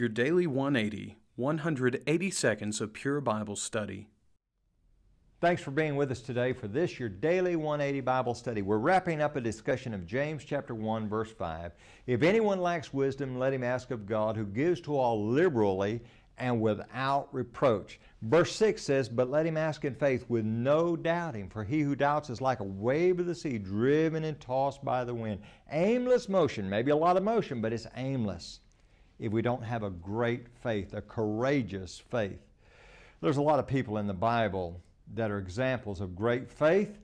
Your daily 180, 180 seconds of pure Bible study. Thanks for being with us today for this, your daily 180 Bible study. We're wrapping up a discussion of James chapter 1, verse 5. If anyone lacks wisdom, let him ask of God, who gives to all liberally and without reproach. Verse 6 says, But let him ask in faith with no doubting, for he who doubts is like a wave of the sea, driven and tossed by the wind. Aimless motion, maybe a lot of motion, but it's aimless if we don't have a great faith, a courageous faith. There's a lot of people in the Bible that are examples of great faith,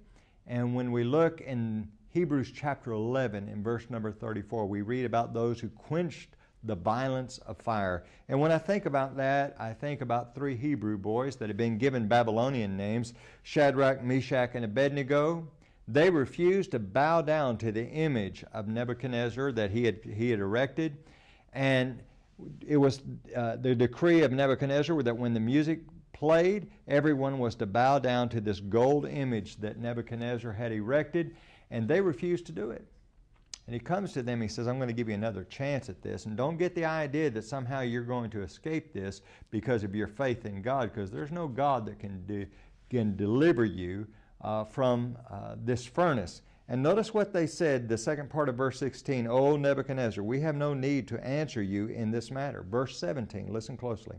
and when we look in Hebrews chapter 11 in verse number 34, we read about those who quenched the violence of fire. And when I think about that, I think about three Hebrew boys that had been given Babylonian names Shadrach, Meshach, and Abednego. They refused to bow down to the image of Nebuchadnezzar that he had, he had erected. And it was uh, the decree of Nebuchadnezzar that when the music played, everyone was to bow down to this gold image that Nebuchadnezzar had erected, and they refused to do it. And he comes to them, he says, I'm going to give you another chance at this. And don't get the idea that somehow you're going to escape this because of your faith in God, because there's no God that can, can deliver you uh, from uh, this furnace. And notice what they said, the second part of verse 16, O Nebuchadnezzar, we have no need to answer you in this matter. Verse 17, listen closely.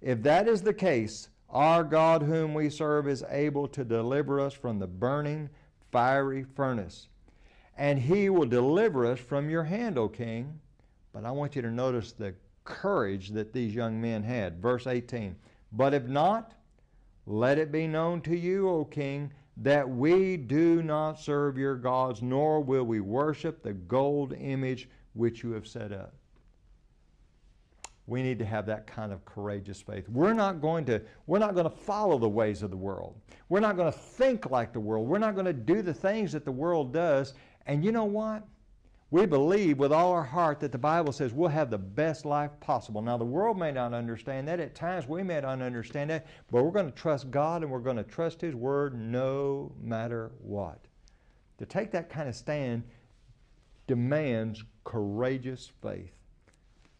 If that is the case, our God whom we serve is able to deliver us from the burning, fiery furnace and he will deliver us from your hand, O king. But I want you to notice the courage that these young men had. Verse 18 But if not, let it be known to you, O king, that we do not serve your gods, nor will we worship the gold image which you have set up. We need to have that kind of courageous faith. We're not going to we're not going to follow the ways of the world. We're not going to think like the world. We're not going to do the things that the world does and you know what? We believe with all our heart that the Bible says we'll have the best life possible. Now, the world may not understand that. At times, we may not understand that. But we're going to trust God and we're going to trust His Word no matter what. To take that kind of stand demands courageous faith.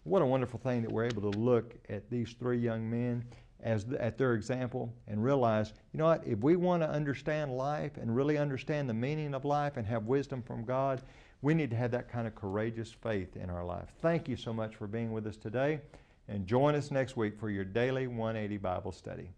What a wonderful thing that we're able to look at these three young men as the, at their example and realize, you know what, if we want to understand life and really understand the meaning of life and have wisdom from God, we need to have that kind of courageous faith in our life. Thank you so much for being with us today, and join us next week for your daily 180 Bible study.